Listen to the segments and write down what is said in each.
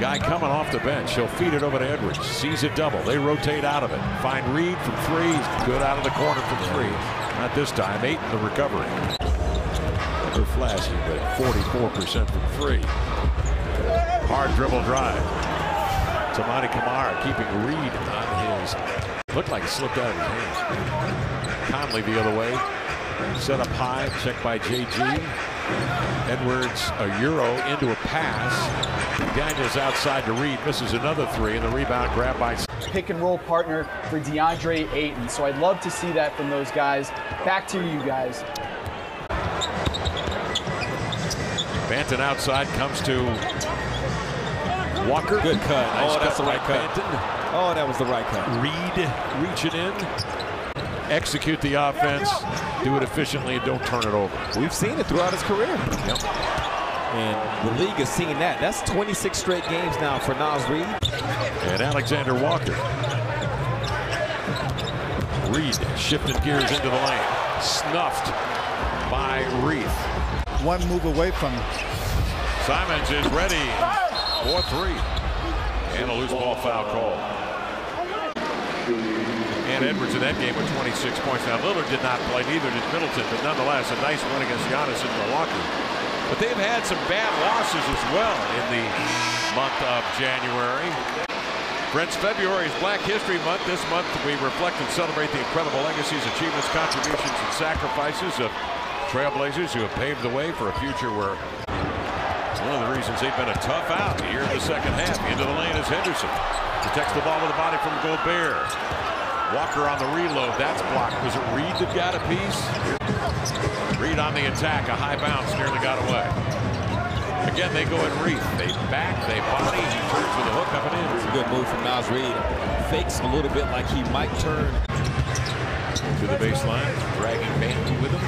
Guy coming off the bench. He'll feed it over to Edwards. Sees it double. They rotate out of it. Find Reid from three. Good out of the corner from three. Not this time. Eight in the recovery. Never flashy, but 44% from three. Hard dribble drive. Toumani Camara keeping Reid on his. Looked like it slipped out of his hands. Conley the other way. Set up high. Checked by JG. Edwards a euro into a pass. Daniels outside to Reid. Misses another three. And the rebound grabbed by. Pick and roll partner for DeAndre Ayton. So I'd love to see that from those guys. Back to you guys. Banton outside comes to Walker. Good cut. Nice oh, that's cut the right cut. Banton. Oh, that was the right cut. Reid reaching in. Execute the offense. Do it efficiently and don't turn it over. We've seen it throughout his career. Yep. And the league has seen that. That's 26 straight games now for Naz Reid. And Alexander Walker. Reid shifting gears into the lane. Snuffed by Reid. One move away from Simons is ready for three. And a loose ball foul call. And Edwards in that game with 26 points. Now Lillard did not play, neither did Middleton, but nonetheless a nice win against Giannis in Milwaukee. But they've had some bad losses as well in the month of January. Friends, February is Black History Month. This month we reflect and celebrate the incredible legacies, achievements, contributions, and sacrifices of trailblazers who have paved the way for a future where one of the reasons they've been a tough out here in the second half. Into the lane is Henderson. Protects the ball with the body from Gobert. Walker on the reload. That's blocked. Was it Reid that got a piece? Reid on the attack. A high bounce nearly got away. Again, they go in Reid. They back, they body. He turns with a hook up and in. It's a good move from Naz Reid. Fakes a little bit like he might turn. To the baseline, dragging Banton with him.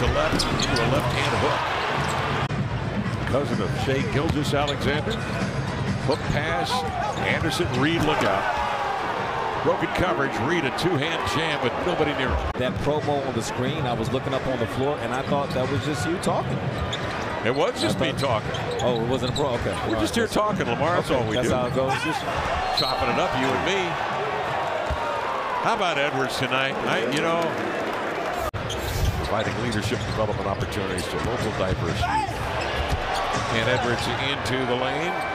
Reid changes right to left into a left-hand hook. Cousin of Shea Gilgis Alexander. Hook pass. Anderson, Reid, look out. Broken coverage. Reid a two-hand jam with nobody near him. That promo on the screen, I was looking up on the floor, and I thought that was just you talking. It was just me talking. Oh, it wasn't a pro? Okay. We're just here talking, Lamar. That's Okay, all we that's do. how it goes. Just chopping it up, you and me. How about Edwards tonight? I, you know, providing leadership development opportunities to local youth. And Edwards into the lane.